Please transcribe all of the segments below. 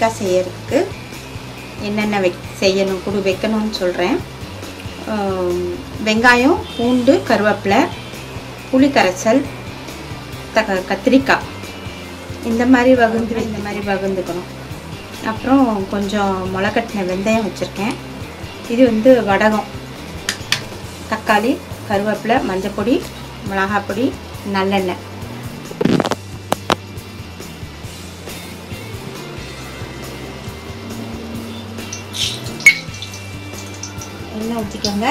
கத்திரிக்காய் செய்யறதுக்கு என்னென்ன வை செய்யணும் கொடு வைக்கணும்னு சொல்கிறேன் வெங்காயம் பூண்டு கருவேப்பிலை புளி கரைசல் கத்திரிக்காய். இந்த மாதிரி வகுந்து இந்த மாதிரி வகுந்துக்கணும். அப்புறம் கொஞ்சம் முளைக்கட்டின வெந்தயம் வச்சுருக்கேன். இது வந்து வடகம். தக்காளி கருவேப்பிலை மஞ்சப்பொடி மிளகாப்பொடி நல்லெண்ணெய். எண்ணெய் ஊற்றிக்கோங்க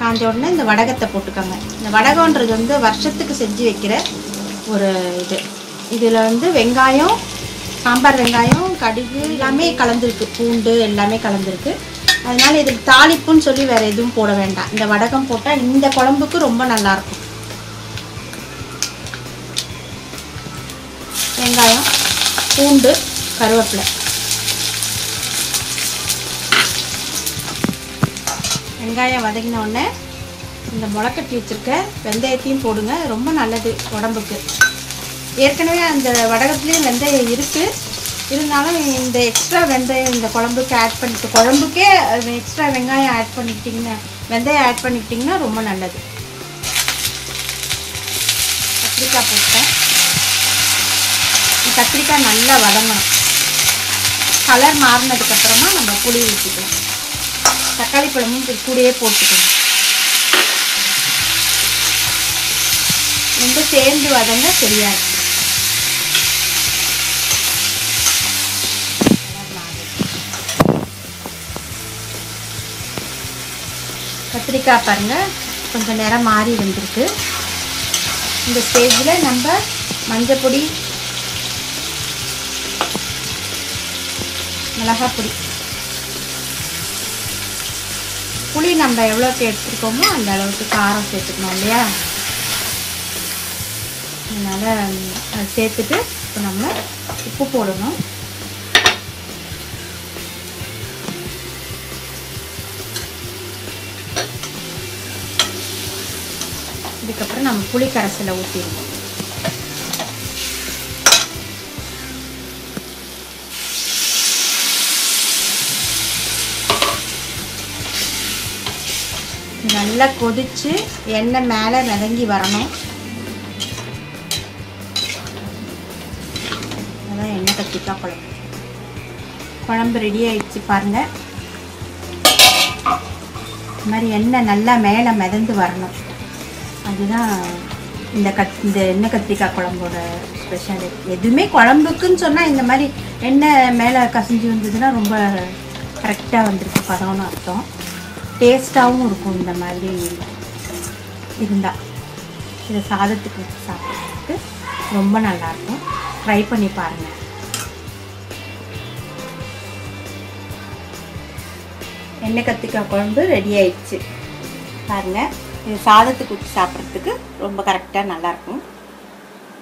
காஞ்ச உடனே இந்த வடகத்தை போட்டுக்கோங்க. இந்த வடகன்றது வந்து வருஷத்துக்கு செஞ்சு வைக்கிற ஒரு இது. இதில் வந்து வெங்காயம் சாம்பார் வெங்காயம் கடுகு எல்லாமே கலந்துருக்கு. பூண்டு எல்லாமே கலந்துருக்கு. அதனால் இதுக்கு தாளிப்புன்னு சொல்லி வேறு எதுவும் போட வேண்டாம். இந்த வடகம் போட்டால் இந்த குழம்புக்கு ரொம்ப நல்லாயிருக்கும். வெங்காயம் பூண்டு கருவேப்பிலை. வெங்காயம் வதங்கின உடனே இந்த முளைக்கட்டி வச்சுருக்க வெந்தயத்தையும் போடுங்க. ரொம்ப நல்லது உடம்புக்கு. ஏற்கனவே அந்த வடகத்துலேயும் வெந்தயம் இருக்குது இருந்தாலும் இந்த எக்ஸ்ட்ரா வெந்தயம் இந்த குழம்புக்கு ஆட் பண்ணிட்டு குழம்புக்கே எக்ஸ்ட்ரா வெங்காயம் ஆட் பண்ணிக்கிட்டிங்கன்னா வெந்தயம் ஆட் பண்ணிக்கிட்டிங்கன்னா ரொம்ப நல்லது. கத்திரிக்காய் போட்டேன். கத்திரிக்காய் நல்லா வதங்கணும். கலர் மாறினதுக்கப்புறமா நம்ம புளி ஊற்றிக்கலாம் தக்காளி பழமும் இது கூடயே போட்டுக்கணும். ரொம்ப சேர்ந்து வதங்க சரியா இருக்கும் கத்திரிக்காய் பாருங்க கொஞ்சம் நேரம் மாறி வந்திருக்கு. இந்த ஸ்டேஜில் நம்ம மஞ்சள் பொடி மிளகாய் புளி நம்ம எவ்வளோக்கு எடுத்துருக்கோமோ அந்த அளவுக்கு காரம் சேர்த்துக்கணும் இல்லையா? அதனால் அதை சேர்த்துட்டு இப்போ நம்ம உப்பு போடணும். இதுக்கப்புறம் நம்ம புளி கரைசலை ஊற்றிடுவோம் நல்லா கொதிச்சு எண்ணெய் மேலே மிதங்கி வரணும். அதான் எண்ணெய் கத்திரிக்காய் குழம்பு. குழம்பு ரெடி ஆயிடுச்சு பாருங்க. இந்த மாதிரி எண்ணெய் நல்லா மேலே மிதந்து வரணும். அதுதான் இந்த கத் இந்த எண்ணெய் கத்திரிக்காய் குழம்போட ஸ்பெஷல் எதுவுமே குழம்புக்குன்னு சொன்னால் இந்த மாதிரி எண்ணெய் மேலே கசிஞ்சு வந்ததுன்னா ரொம்ப கரெக்டாக வந்திருக்கு. பதம்னு அர்த்தம். டேஸ்ட்டாகவும் இருக்கும் இந்த மாதிரி இருந்தால் இதை சாதத்துக்கு வச்சு சாப்பிட்றதுக்கு ரொம்ப நல்லாயிருக்கும். ட்ரை பண்ணி பாருங்கள் எண்ணெய் கத்திரிக்காய் குழம்பு ரெடி ஆயிடுச்சு. பாருங்கள் இது சாதத்துக்கு ஊற்றி சாப்பிட்றதுக்கு ரொம்ப கரெக்டாக நல்லாயிருக்கும்.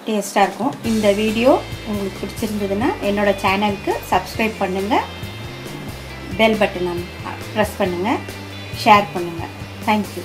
டேஸ்ட்டாக இருக்கும். இந்த வீடியோ உங்களுக்கு பிடிச்சிருந்ததுன்னா என்னோடய சேனலுக்கு சப்ஸ்கிரைப் பண்ணுங்கள் பெல் பட்டனை ப்ரெஸ் பண்ணுங்கள் ஷேர் பண்ணுங்கள் தேங்க்யூ